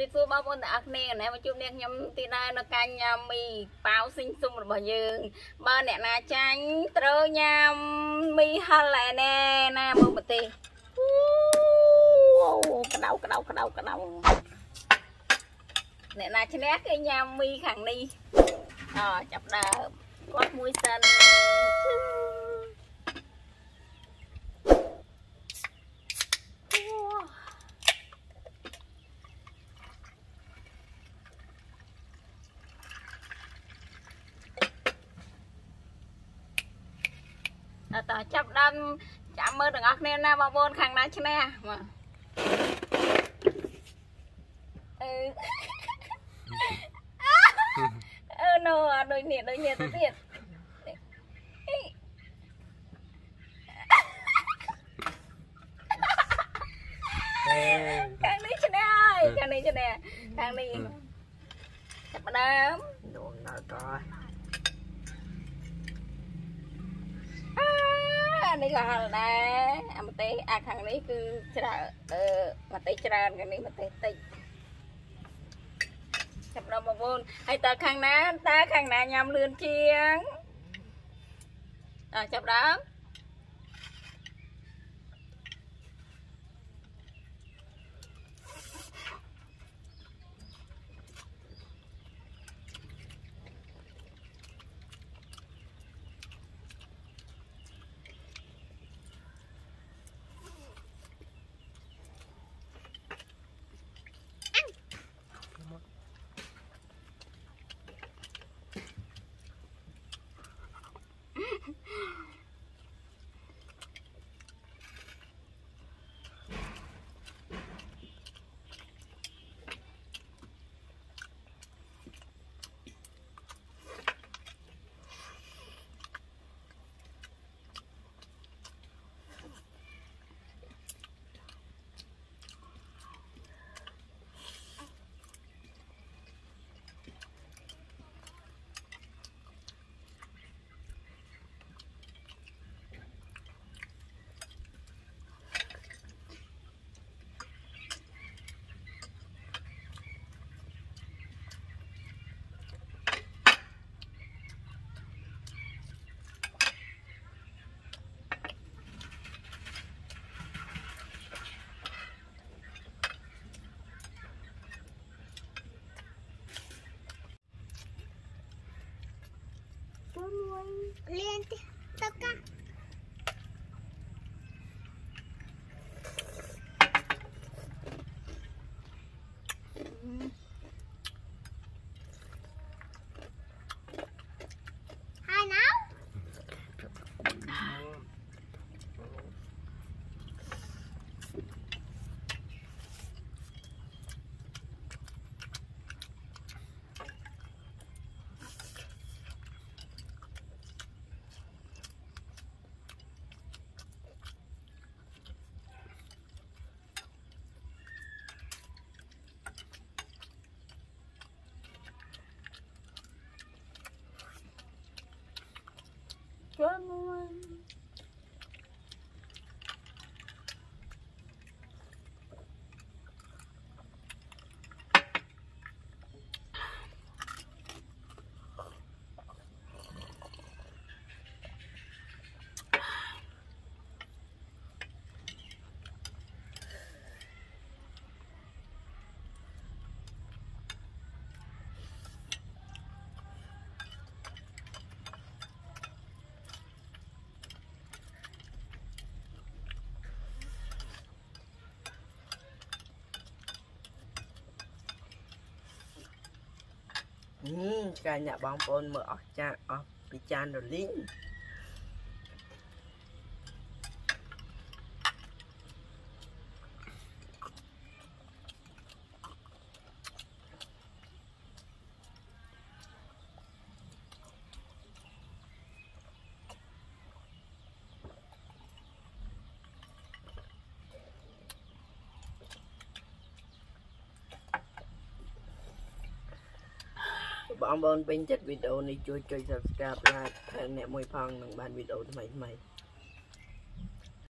រាបសួរបងប្អូនទាំងអស់គ្នាណែមកជួបនាងខ្ញុំទីដែរនៅការញ៉ាំមីប៉ាវស៊ីងស៊ុំរបស់យើងបើអ្នកណាចាញ់ត្រូវញ៉ាំមីហិលឯណែណាមើលប្រទេសអូក្តៅក្តៅក្តៅក្តៅអ្នកណាឈ្នះគេញ៉ាំមីខាងនេះអចាប់ដើមគាត់មួយសិនអូដល់ តចាប់ដើមចាំមើលទាំងអស់គ្នាណាបងប្អូនខាងណាឈ្នះមកអឺអឺណូដូចនេះដូចនេះទៅទៀតខាងនេះឈ្នះហើយខាងនេះឈ្នះខាងនេះចាប់ដើមដងដល់តោះ អា នេះក៏ហល់ដែរអាម្ទេសអាខាងនេះគឺច្រើនអឺម្ទេសច្រើនខាងនេះម្ទេសតិចចាប់ដល់បងប្អូនហើយតើខាងណាតើខាងណាញ៉ាំលឿនជាងអើចាប់ដើមមួយលៀ នទឹកកាហើយណៅ ជួយមួយ ហឹម ឆ្កាញ់អ្នកបងប្អូនមើលអស់ចានអស់ពីចានរលីង បងប្អូនពេញចិត្តវីដេអូនេះជួយចុច Subscribe like ថែមអ្នកមួយផងនឹងបានវីដេអូថ្មីៗ